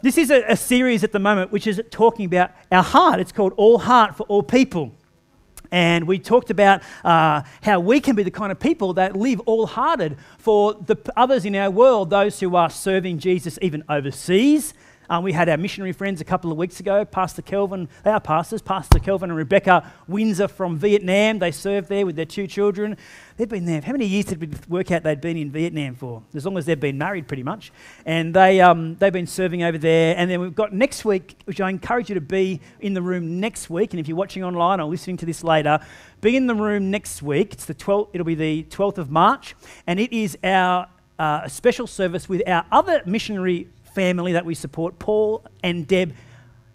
This is a, a, series at the moment which is talking about our heart. It's called All Heart for All People. And we talked about uh, how we can be the kind of people that live all hearted for the others in our world, those who are serving Jesus even overseas, um, we had our missionary friends a couple of weeks ago, Pastor Kelvin, they are pastors, Pastor Kelvin and Rebecca Windsor from Vietnam. They served there with their two children. They've been there. How many years did we work out they'd been in Vietnam for? As long as they've been married, pretty much. And they, um, they've been serving over there. And then we've got next week, which I encourage you to be in the room next week. And if you're watching online or listening to this later, be in the room next week. It's the 12th, it'll be the 12th of March. And it is our uh, special service with our other missionary family that we support, Paul and Deb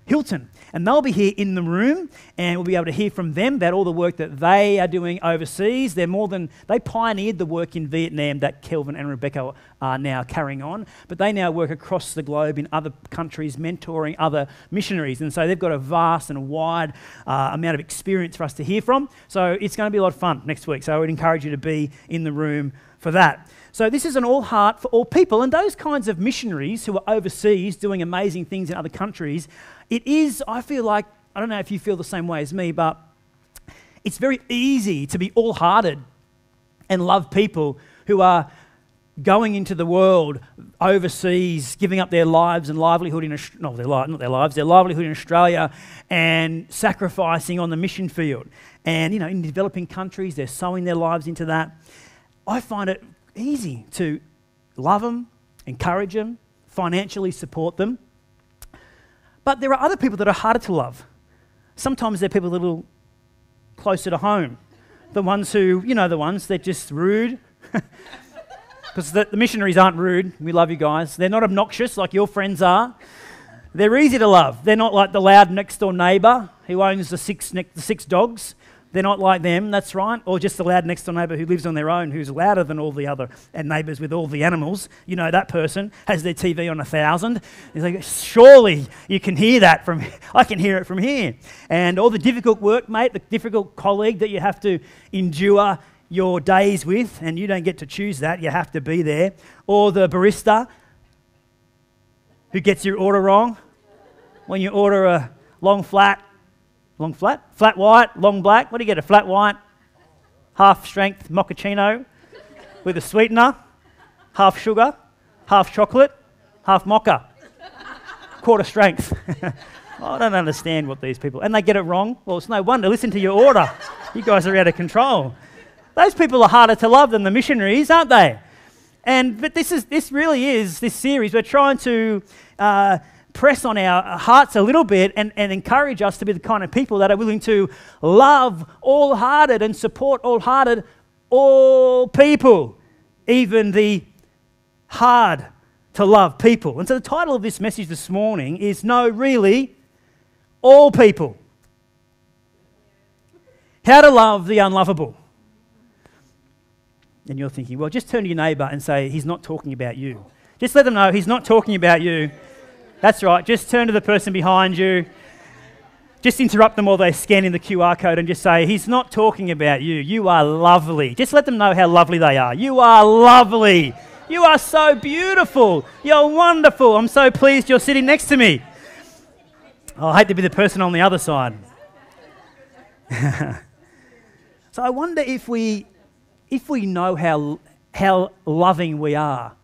Hilton. And they'll be here in the room, and we'll be able to hear from them about all the work that they are doing overseas. They're more than, they pioneered the work in Vietnam that Kelvin and Rebecca are now carrying on, but they now work across the globe in other countries, mentoring other missionaries. And so they've got a vast and wide uh, amount of experience for us to hear from. So it's going to be a lot of fun next week. So I would encourage you to be in the room for that. So, this is an all heart for all people. And those kinds of missionaries who are overseas doing amazing things in other countries, it is, I feel like, I don't know if you feel the same way as me, but it's very easy to be all hearted and love people who are going into the world overseas, giving up their lives and livelihood in li- not their lives, their livelihood in Australia, and sacrificing on the mission field. And you know, in developing countries, they're sowing their lives into that. I find it easy to love them, encourage them, financially support them. But there are other people that are harder to love. Sometimes they're people a little closer to home. The ones who, you know, the ones, they're just rude. Because the, the, missionaries aren't rude. We love you guys. They're not obnoxious like your friends are. They're easy to love. They're not like the loud next door neighbour who owns the six, the six dogs. They're not like them, that's right. Or just the loud next door neighbour who lives on their own, who's louder than all the other and neighbours with all the animals. You know, that person has their TV on a thousand. He's like, surely you can hear that from, I can hear it from here. And all the difficult workmate, the difficult colleague that you have to endure your days with, and you don't get to choose that, you have to be there. Or the barista who gets your order wrong when you order a long flat Long flat? Flat white, long black. What do you get? A flat white, half strength mochaccino with a sweetener, half sugar, half chocolate, half mocha, quarter strength. I don't understand what these people, and they get it wrong. Well, it's no wonder. Listen to your order. You guys are out of control. Those people are harder to love than the missionaries, aren't they? And but this is this really is this series. We're trying to uh, press on our hearts a little bit and, and encourage us to be the kind of people that are willing to love all hearted and support all hearted all people, even the hard to love people. And so the title of this message this morning is No, Really, All People. How to love the unlovable. And you're thinking, well, just turn to your neighbour and say, He's not talking about you. Just let them know He's not talking about you. That's right. Just turn to the person behind you. Just interrupt them while they're scanning the QR code and just say, He's not talking about you. You are lovely. Just let them know how lovely they are. You are lovely. You are so beautiful. You're wonderful. I'm so pleased you're sitting next to me. Oh, I hate to be the person on the other side. so I wonder if we, if we know how, how loving we are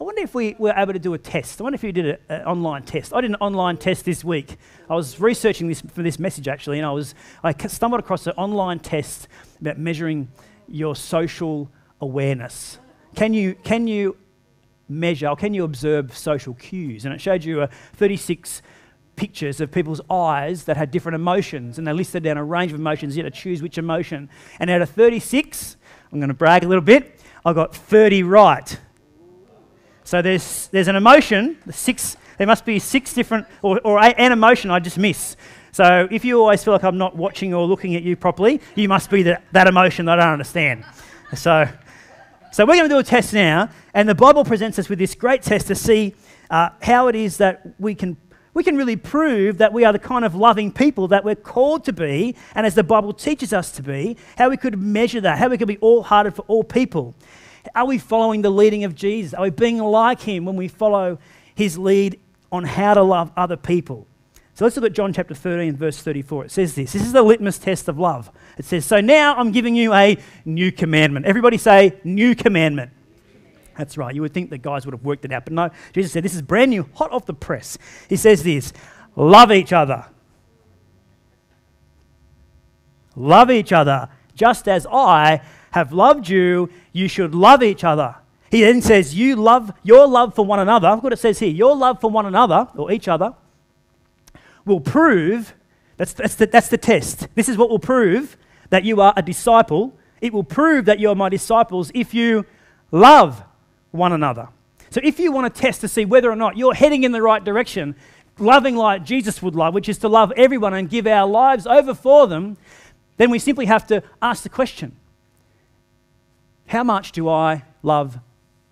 I wonder if we were able to do a test. I wonder if you did an online test. I did an online test this week. I was researching this for this message actually, and I was I stumbled across an online test about measuring your social awareness. Can you can you measure or can you observe social cues? And it showed you a 36 pictures of people's eyes that had different emotions, and they listed down a range of emotions. You had to choose which emotion. And out of 36, I'm going to brag a little bit. I got 30 right. So there's, there's an emotion, six, there must be six different, or, or an emotion I just miss. So if you always feel like I'm not watching or looking at you properly, you must be the, that emotion that I don't understand. So, so we're going to do a test now, and the Bible presents us with this great test to see uh, how it is that we can, we can really prove that we are the kind of loving people that we're called to be, and as the Bible teaches us to be, how we could measure that, how we could be all hearted for all people. Are we following the leading of Jesus? Are we being like him when we follow his lead on how to love other people. So let's look at John chapter 13, verse 34. It says this this is the litmus test of love. It says, So now I'm giving you a new commandment. Everybody say, new commandment. That's right. You would think the guys would have worked it out, but no. Jesus said, This is brand new, hot off the press. He says this love each other. Love each other. Just as I have loved you, you should love each other. He then says, You love your love for one another. Look what it says here. Your love for one another, or each other, will prove that's, that's, the, that's the test. This is what will prove that you are a disciple. It will prove that you are my disciples if you love one another. So, if you want to test to see whether or not you're heading in the right direction, loving like Jesus would love, which is to love everyone and give our lives over for them, then we simply have to ask the question How much do I love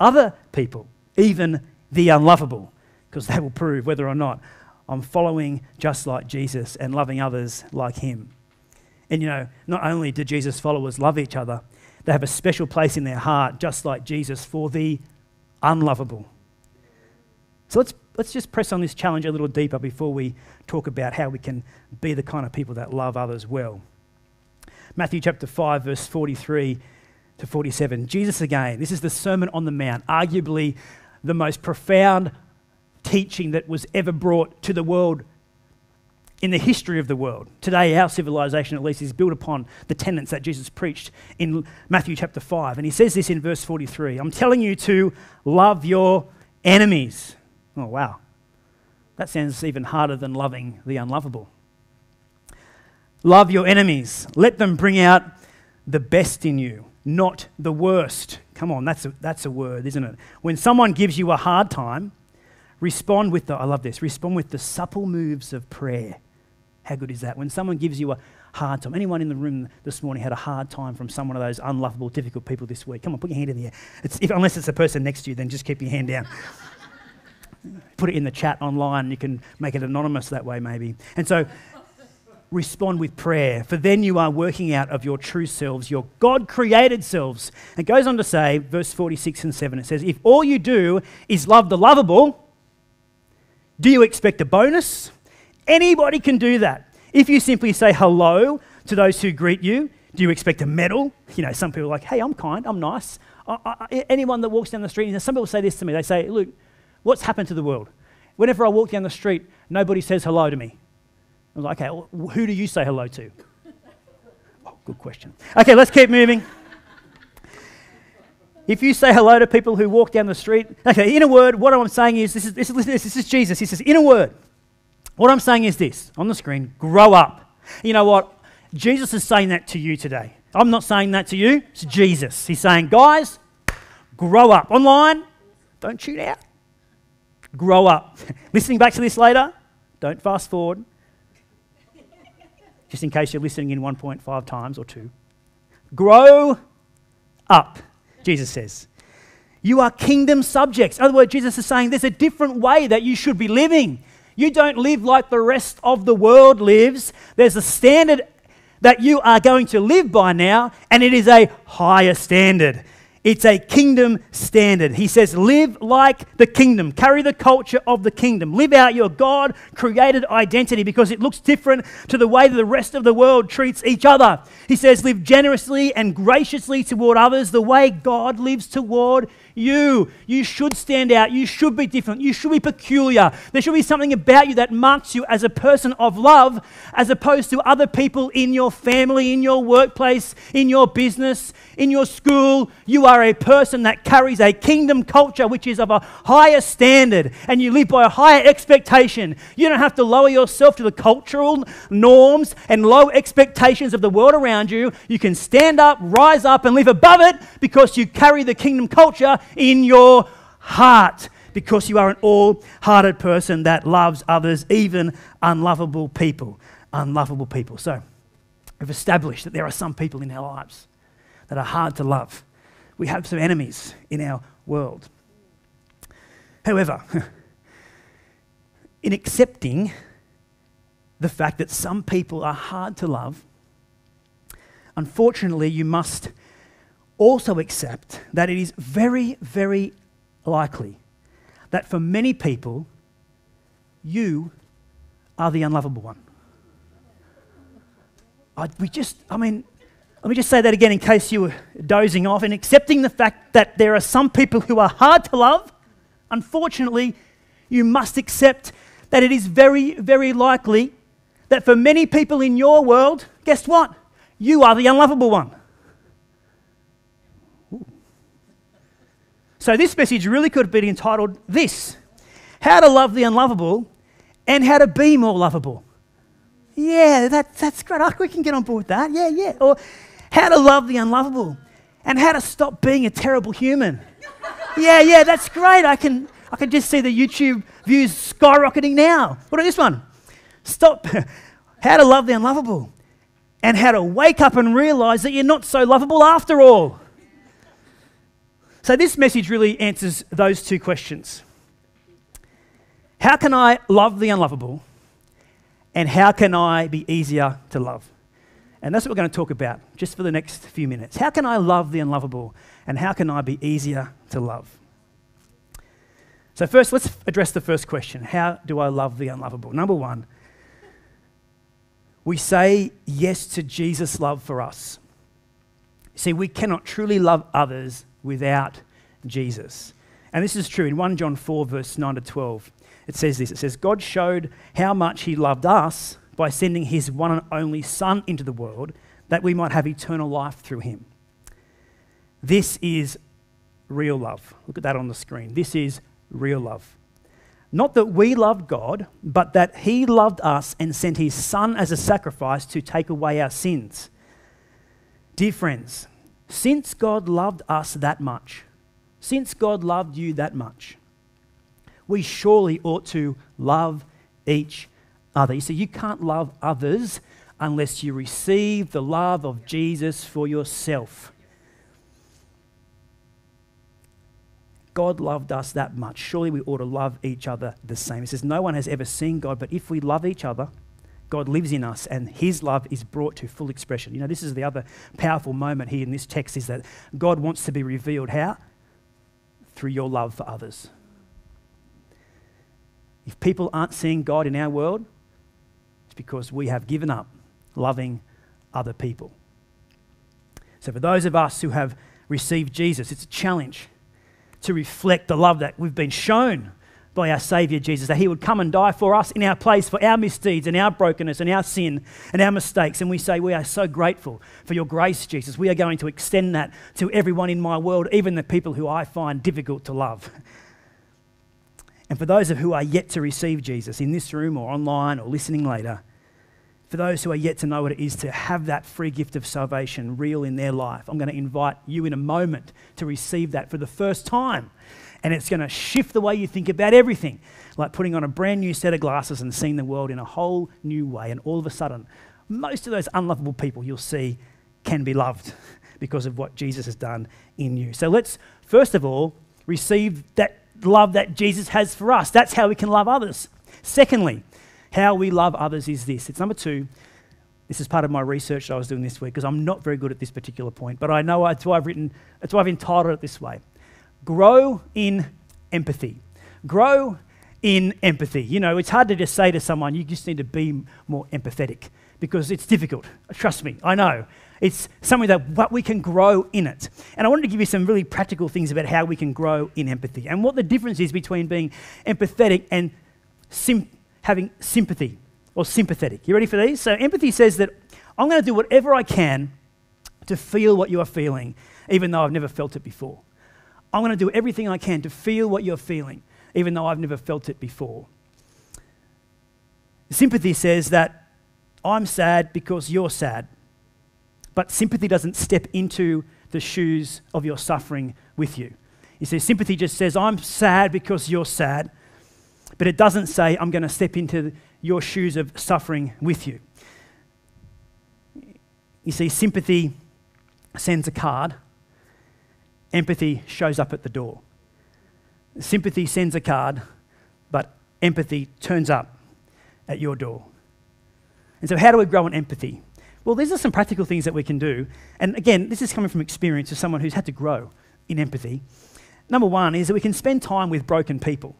other people, even the unlovable? Because that will prove whether or not I'm following just like Jesus and loving others like him. And you know, not only do Jesus' followers love each other, they have a special place in their heart, just like Jesus, for the unlovable. So let's, let's just press on this challenge a little deeper before we talk about how we can be the kind of people that love others well. Matthew chapter 5, verse 43 to 47. Jesus again, this is the Sermon on the Mount, arguably the most profound teaching that was ever brought to the world in the history of the world. Today, our civilization, at least, is built upon the tenets that Jesus preached in Matthew chapter 5. And he says this in verse 43 I'm telling you to love your enemies. Oh, wow. That sounds even harder than loving the unlovable. Love your enemies. Let them bring out the best in you, not the worst. Come on, that's a, that's a word, isn't it? When someone gives you a hard time, Respond with the, I love this, respond with the supple moves of prayer. How good is that? When someone gives you a hard time, anyone in the room this morning had a hard time from some one of those unlovable, difficult people this week? Come on, put your hand in the air. It's, if, unless it's the person next to you, then just keep your hand down. put it in the chat online. You can make it anonymous that way, maybe. And so, respond with prayer, for then you are working out of your true selves, your God created selves. It goes on to say, verse 46 and 7, it says, If all you do is love the lovable, do you expect a bonus? Anybody can do that. If you simply say hello to those who greet you, do you expect a medal? You know, some people are like, hey, I'm kind, I'm nice. I, I, anyone that walks down the street, some people say this to me. They say, look, what's happened to the world? Whenever I walk down the street, nobody says hello to me. I'm like, okay, who do you say hello to? oh, good question. Okay, let's keep moving. If you say hello to people who walk down the street, okay, in a word, what I'm saying is this is, this is, this is Jesus. He says, in a word, what I'm saying is this on the screen grow up. You know what? Jesus is saying that to you today. I'm not saying that to you, it's Jesus. He's saying, guys, grow up. Online, don't shoot out. Grow up. listening back to this later, don't fast forward. Just in case you're listening in 1.5 times or two. Grow up. Jesus says. You are kingdom subjects. In other words, Jesus is saying there's a different way that you should be living. You don't live like the rest of the world lives. There's a standard that you are going to live by now, and it is a higher standard. It's a kingdom standard. He says, Live like the kingdom, carry the culture of the kingdom, live out your God created identity because it looks different to the way that the rest of the world treats each other. He says, Live generously and graciously toward others the way God lives toward you. You should stand out. You should be different. You should be peculiar. There should be something about you that marks you as a person of love as opposed to other people in your family, in your workplace, in your business, in your school. You are a person that carries a kingdom culture which is of a higher standard and you live by a higher expectation. You don't have to lower yourself to the cultural norms and low expectations of the world around you. You can stand up, rise up, and live above it because you carry the kingdom culture in your heart because you are an all hearted person that loves others, even unlovable people. Unlovable people. So, we've established that there are some people in our lives that are hard to love. We have some enemies in our world. However, in accepting the fact that some people are hard to love, unfortunately, you must also accept that it is very, very likely that for many people, you are the unlovable one. I, we just, I mean, let me just say that again in case you were dozing off. In accepting the fact that there are some people who are hard to love, unfortunately, you must accept that it is very, very likely that for many people in your world, guess what? You are the unlovable one. So, this message really could be entitled This How to Love the Unlovable and How to Be More Lovable. Yeah, that, that's great. we can get on board with that. Yeah, yeah. Or how to love the unlovable and how to stop being a terrible human. yeah, yeah, that's great. I can, I can just see the YouTube views skyrocketing now. What about this one? Stop. how to love the unlovable and how to wake up and realize that you're not so lovable after all. So, this message really answers those two questions. How can I love the unlovable? And how can I be easier to love? And that's what we're going to talk about just for the next few minutes. How can I love the unlovable? And how can I be easier to love? So, first, let's address the first question How do I love the unlovable? Number one, we say yes to Jesus' love for us. See, we cannot truly love others without Jesus. And this is true in 1 John 4, verse 9 to 12 it says this it says, God showed how much He loved us by sending His one and only Son into the world that we might have eternal life through Him. This is real love. Look at that on the screen. This is real love. Not that we loved God, but that He loved us and sent His Son as a sacrifice to take away our sins. Dear friends, since God loved us that much, since God loved you that much, we surely ought to love each other. You see, you can't love others unless you receive the love of Jesus for yourself. God loved us that much. Surely we ought to love each other the same. It says, No one has ever seen God, but if we love each other, God lives in us and his love is brought to full expression. You know, this is the other powerful moment here in this text is that God wants to be revealed. How? Through your love for others. If people aren't seeing God in our world, it's because we have given up loving other people. So, for those of us who have received Jesus, it's a challenge to reflect the love that we've been shown by our Savior Jesus, that He would come and die for us in our place for our misdeeds and our brokenness and our sin and our mistakes. And we say, We are so grateful for your grace, Jesus. We are going to extend that to everyone in my world, even the people who I find difficult to love. And for those of who are yet to receive Jesus in this room or online or listening later, for those who are yet to know what it is to have that free gift of salvation real in their life, I'm going to invite you in a moment to receive that for the first time. And it's going to shift the way you think about everything, like putting on a brand new set of glasses and seeing the world in a whole new way. And all of a sudden, most of those unlovable people you'll see can be loved because of what Jesus has done in you. So let's, first of all, receive that love that Jesus has for us. That's how we can love others. Secondly, how we love others is this. It's number two. This is part of my research that I was doing this week because I'm not very good at this particular point, but I know uh, that's why I've written, that's why I've entitled it this way Grow in empathy. Grow in empathy. You know, it's hard to just say to someone, you just need to be more empathetic because it's difficult. Trust me, I know. It's something that what we can grow in it. And I wanted to give you some really practical things about how we can grow in empathy and what the difference is between being empathetic and sim- having sympathy or sympathetic. You ready for these? So, empathy says that I'm going to do whatever I can to feel what you are feeling, even though I've never felt it before. I'm going to do everything I can to feel what you're feeling, even though I've never felt it before. Sympathy says that I'm sad because you're sad. But sympathy doesn't step into the shoes of your suffering with you. You see, sympathy just says, I'm sad because you're sad. But it doesn't say, I'm going to step into your shoes of suffering with you. You see, sympathy sends a card, empathy shows up at the door. Sympathy sends a card, but empathy turns up at your door. And so, how do we grow in empathy? Well, these are some practical things that we can do. And again, this is coming from experience of someone who's had to grow in empathy. Number one is that we can spend time with broken people.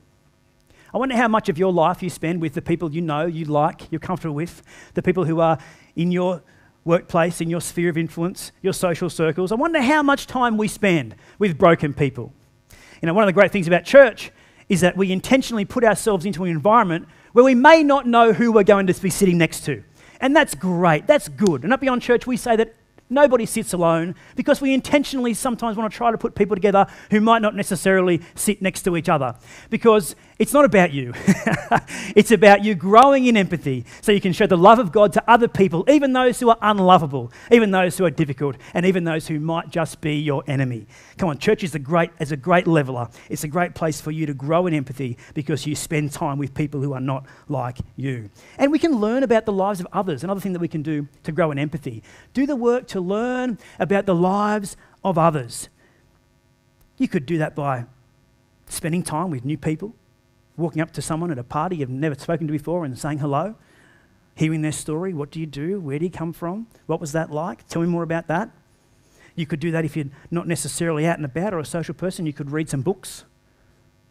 I wonder how much of your life you spend with the people you know, you like, you're comfortable with, the people who are in your workplace, in your sphere of influence, your social circles. I wonder how much time we spend with broken people. You know, one of the great things about church is that we intentionally put ourselves into an environment where we may not know who we're going to be sitting next to. And that's great, that's good. And up beyond church, we say that Nobody sits alone because we intentionally sometimes want to try to put people together who might not necessarily sit next to each other. Because it's not about you, it's about you growing in empathy so you can show the love of God to other people, even those who are unlovable, even those who are difficult, and even those who might just be your enemy. Come on, church is a great, is a great leveler. It's a great place for you to grow in empathy because you spend time with people who are not like you. And we can learn about the lives of others. Another thing that we can do to grow in empathy do the work to learn about the lives of others. You could do that by spending time with new people, walking up to someone at a party you've never spoken to before and saying hello, hearing their story. What do you do? Where do you come from? What was that like? Tell me more about that. You could do that if you're not necessarily out and about or a social person. You could read some books.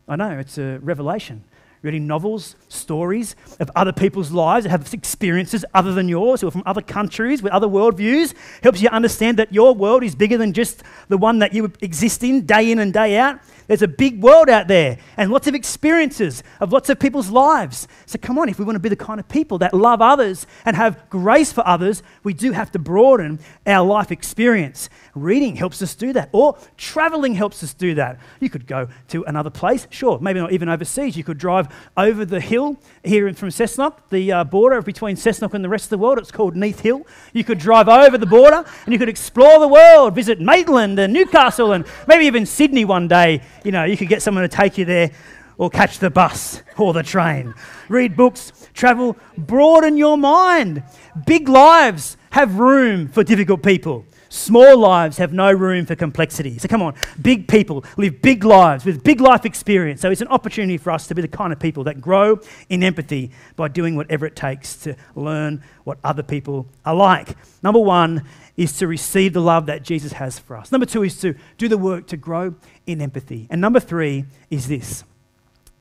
I know, it's a revelation reading novels, stories of other people's lives that have experiences other than yours, who are from other countries with other worldviews, helps you understand that your world is bigger than just the one that you exist in day in and day out. There's a big world out there and lots of experiences of lots of people's lives. So come on, if we want to be the kind of people that love others and have grace for others, we do have to broaden our life experience. Reading helps us do that, or traveling helps us do that. You could go to another place, sure, maybe not even overseas. You could drive over the hill here from Cessnock, the uh, border between Cessnock and the rest of the world. It's called Neath Hill. You could drive over the border and you could explore the world, visit Maitland and Newcastle and maybe even Sydney one day. You know, you could get someone to take you there or catch the bus or the train. Read books, travel, broaden your mind. Big lives have room for difficult people. Small lives have no room for complexity. So come on, big people live big lives with big life experience. So it's an opportunity for us to be the kind of people that grow in empathy by doing whatever it takes to learn what other people are like. Number one is to receive the love that Jesus has for us. Number two is to do the work to grow in empathy. And number three is this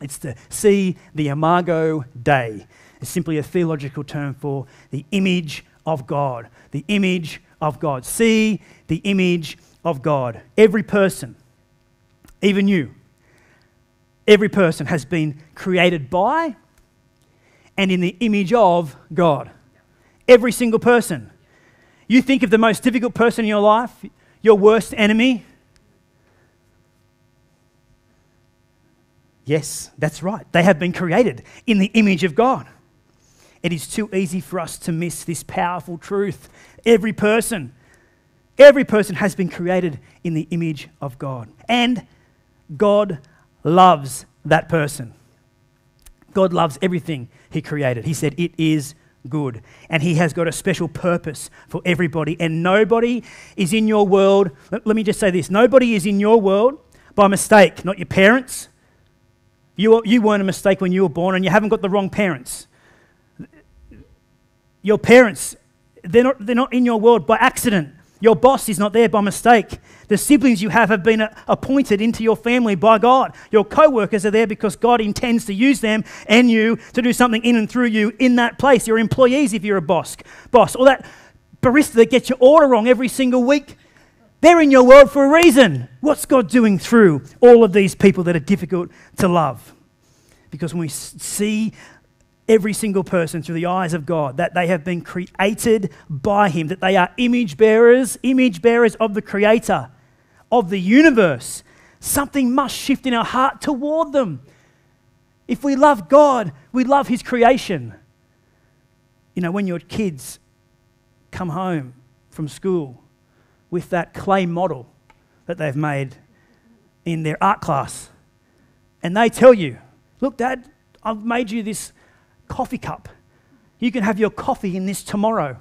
it's to see the imago Dei. It's simply a theological term for the image of God. The image of God. See the image of God. Every person, even you, every person has been created by and in the image of God. Every single person. You think of the most difficult person in your life, your worst enemy. Yes, that's right. They have been created in the image of God. It is too easy for us to miss this powerful truth. Every person, every person has been created in the image of God. And God loves that person. God loves everything He created. He said, It is good. And He has got a special purpose for everybody. And nobody is in your world, let, me just say this nobody is in your world by mistake, not your parents. You, you weren't a mistake when you were born, and you haven't got the wrong parents. Your parents, they're not, they're not in your world by accident. Your boss is not there by mistake. The siblings you have have been uh, appointed into your family by God. Your co workers are there because God intends to use them and you to do something in and through you in that place. Your employees, if you're a boss, boss, or that barista that gets your order wrong every single week, they're in your world for a reason. What's God doing through all of these people that are difficult to love? Because when we see every single person through the eyes of God, that they have been created by Him, that they are image bearers, image bearers of the Creator of the universe. Something must shift in our heart toward them. If we love God, we love His creation. You know, when your kids come home from school with that clay model that they've made in their art class, and they tell you, Look, Dad, I've made you this coffee cup. You can have your coffee in this tomorrow.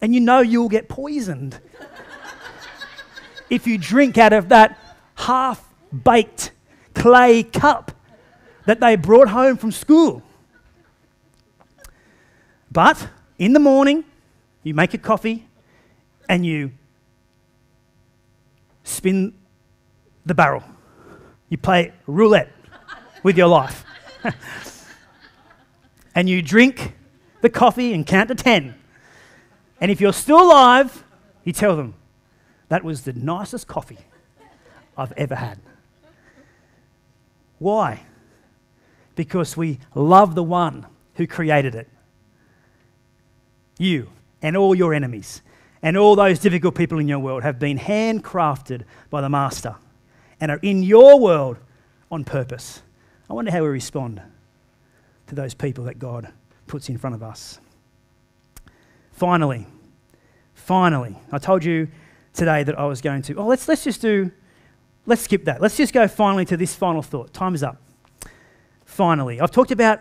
And you know you'll get poisoned if you drink out of that half baked clay cup that they brought home from school. But in the morning, you make a coffee and you spin the barrel. You play roulette with your life. and you drink the coffee and count to 10. And if you're still alive, you tell them, that was the nicest coffee I've ever had. Why? Because we love the one who created it. You and all your enemies and all those difficult people in your world have been handcrafted by the Master and are in your world on purpose. I wonder how we respond to those people that God puts in front of us. Finally, finally, I told you today that I was going to. Oh, let's, let's just do, let's skip that. Let's just go finally to this final thought. Time is up. Finally, I've talked about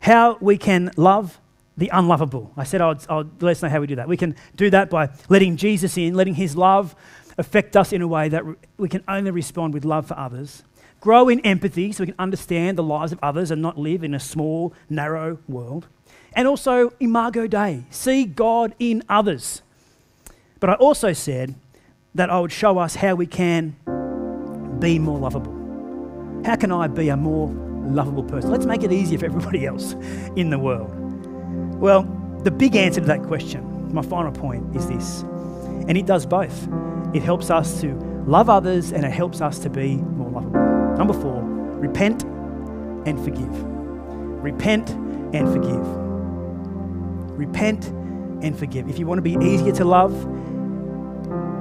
how we can love the unlovable. I said I'll, I'll let us know how we do that. We can do that by letting Jesus in, letting his love affect us in a way that we can only respond with love for others. Grow in empathy so we can understand the lives of others and not live in a small, narrow world. And also, Imago Dei, see God in others. But I also said that I would show us how we can be more lovable. How can I be a more lovable person? Let's make it easier for everybody else in the world. Well, the big answer to that question, my final point, is this. And it does both. It helps us to love others and it helps us to be. Number four, repent and forgive. Repent and forgive. Repent and forgive. If you want to be easier to love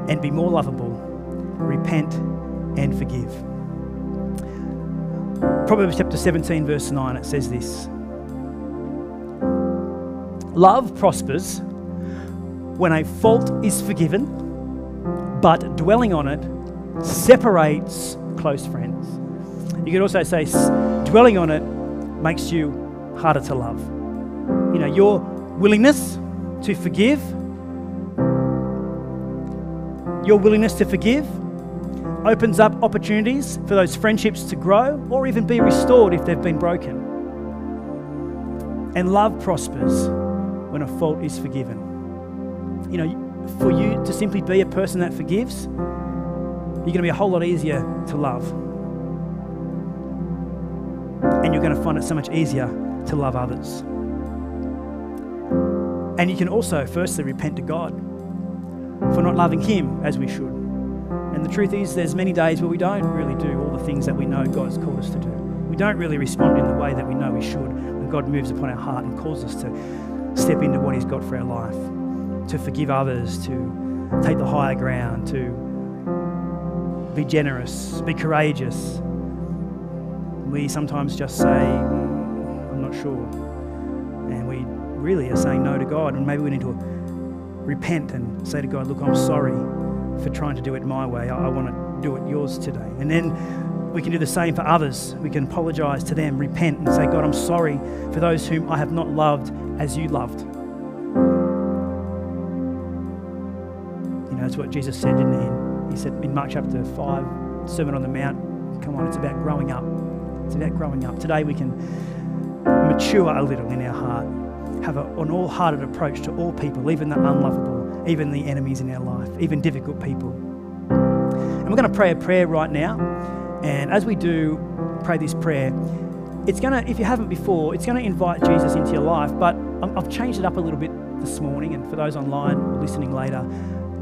and be more lovable, repent and forgive. Proverbs chapter 17, verse 9, it says this Love prospers when a fault is forgiven, but dwelling on it separates close friends. You could also say dwelling on it makes you harder to love. You know, your willingness to forgive, your willingness to forgive opens up opportunities for those friendships to grow or even be restored if they've been broken. And love prospers when a fault is forgiven. You know, for you to simply be a person that forgives, you're going to be a whole lot easier to love. And you're going to find it so much easier to love others. And you can also, firstly, repent to God for not loving Him as we should. And the truth is, there's many days where we don't really do all the things that we know God's called us to do. We don't really respond in the way that we know we should when God moves upon our heart and calls us to step into what He's got for our life, to forgive others, to take the higher ground, to be generous, be courageous. We sometimes just say, mm, I'm not sure. And we really are saying no to God. And maybe we need to repent and say to God, Look, I'm sorry for trying to do it my way. I, I want to do it yours today. And then we can do the same for others. We can apologize to them, repent, and say, God, I'm sorry for those whom I have not loved as you loved. You know, that's what Jesus said, didn't he? He said in Mark chapter 5, Sermon on the Mount, come on, it's about growing up. It's about growing up. Today we can mature a little in our heart, have an all hearted approach to all people, even the unlovable, even the enemies in our life, even difficult people. And we're going to pray a prayer right now. And as we do pray this prayer, it's going to, if you haven't before, it's going to invite Jesus into your life. But I've changed it up a little bit this morning, and for those online or listening later,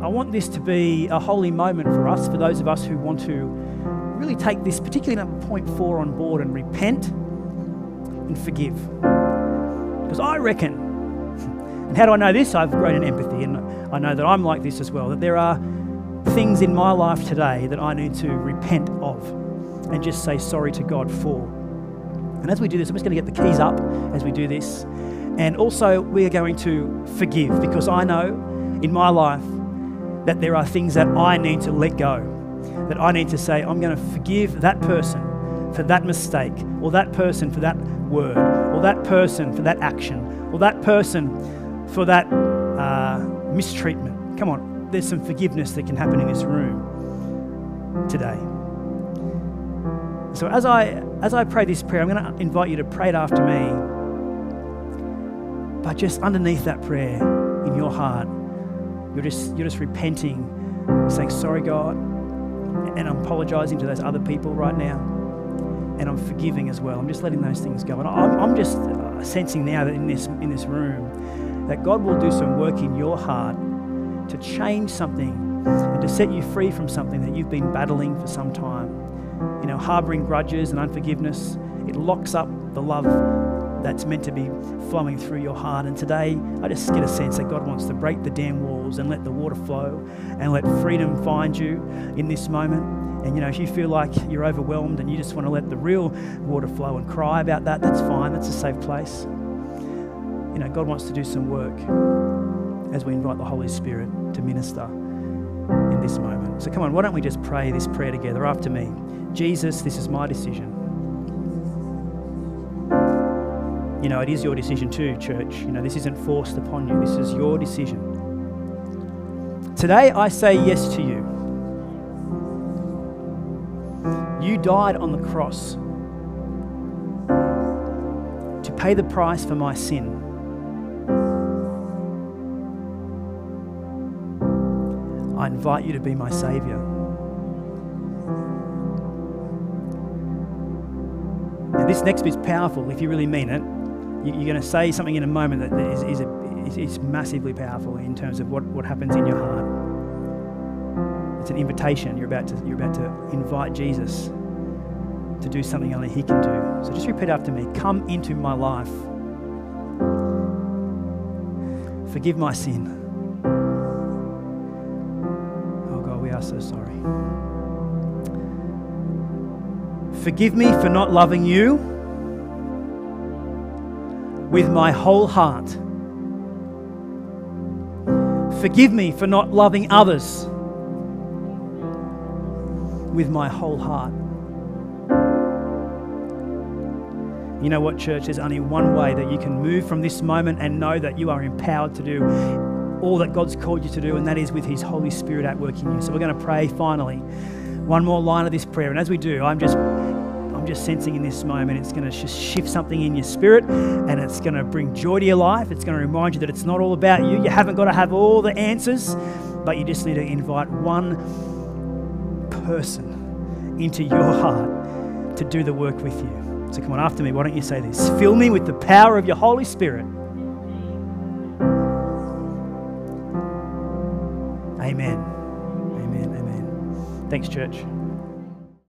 I want this to be a holy moment for us, for those of us who want to really take this, particularly number point four, on board and repent and forgive. Because I reckon, and how do I know this? I've grown in empathy, and I know that I'm like this as well, that there are things in my life today that I need to repent of and just say sorry to God for. And as we do this, I'm just going to get the keys up as we do this. And also, we are going to forgive because I know in my life that there are things that I need to let go. That I need to say, I'm going to forgive that person for that mistake, or that person for that word, or that person for that action, or that person for that uh, mistreatment. Come on, there's some forgiveness that can happen in this room today. So as I as I pray this prayer, I'm going to invite you to pray it after me. But just underneath that prayer in your heart, you're just you're just repenting, saying sorry, God, and I'm apologizing to those other people right now. and I'm forgiving as well. I'm just letting those things go. And I'm, I'm just uh, sensing now that in this, in this room that God will do some work in your heart to change something and to set you free from something that you've been battling for some time. You know, harboring grudges and unforgiveness, it locks up the love that's meant to be flowing through your heart. And today, I just get a sense that God wants to break the dam walls and let the water flow and let freedom find you in this moment. And you know, if you feel like you're overwhelmed and you just want to let the real water flow and cry about that, that's fine. That's a safe place. You know, God wants to do some work as we invite the Holy Spirit to minister in this moment. So come on, why don't we just pray this prayer together after me? Jesus, this is my decision. You know, it is your decision too, church. You know, this isn't forced upon you, this is your decision. Today, I say yes to you. You died on the cross to pay the price for my sin. I invite you to be my Savior. Now, this next bit's powerful if you really mean it. You're going to say something in a moment that is, is, a, is, is massively powerful in terms of what, what happens in your heart. It's an invitation. You're about, to, you're about to invite Jesus to do something only He can do. So just repeat after me Come into my life. Forgive my sin. Oh God, we are so sorry. Forgive me for not loving you with my whole heart. Forgive me for not loving others with my whole heart. You know what, church? There's only one way that you can move from this moment and know that you are empowered to do all that God's called you to do, and that is with His Holy Spirit at work in you. So we're going to pray finally one more line of this prayer. And as we do, I'm just I'm just sensing in this moment it's going to just shift something in your spirit and it's going to bring joy to your life. It's going to remind you that it's not all about you. You haven't got to have all the answers, but you just need to invite one person into your heart to do the work with you. So come on, after me, why don't you say this? Fill me with the power of your Holy Spirit. Amen. Amen. Amen. Thanks, church.